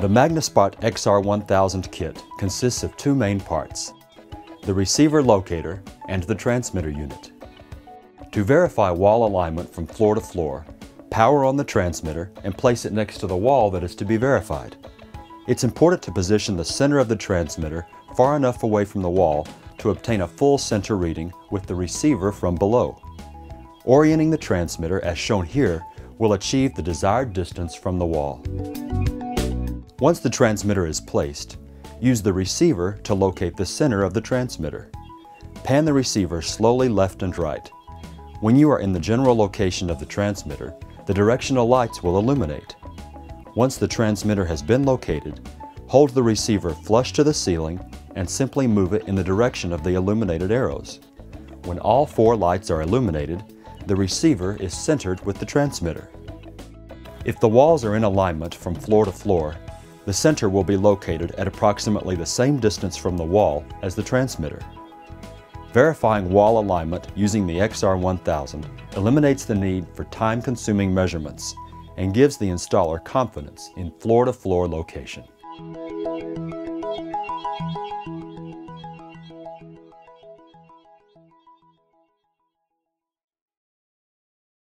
The Magnespot XR1000 kit consists of two main parts, the receiver locator and the transmitter unit. To verify wall alignment from floor to floor, power on the transmitter and place it next to the wall that is to be verified. It's important to position the center of the transmitter far enough away from the wall to obtain a full center reading with the receiver from below. Orienting the transmitter as shown here will achieve the desired distance from the wall. Once the transmitter is placed, use the receiver to locate the center of the transmitter. Pan the receiver slowly left and right. When you are in the general location of the transmitter, the directional lights will illuminate. Once the transmitter has been located, hold the receiver flush to the ceiling and simply move it in the direction of the illuminated arrows. When all four lights are illuminated, the receiver is centered with the transmitter. If the walls are in alignment from floor to floor, the center will be located at approximately the same distance from the wall as the transmitter. Verifying wall alignment using the XR1000 eliminates the need for time-consuming measurements and gives the installer confidence in floor-to-floor -floor location.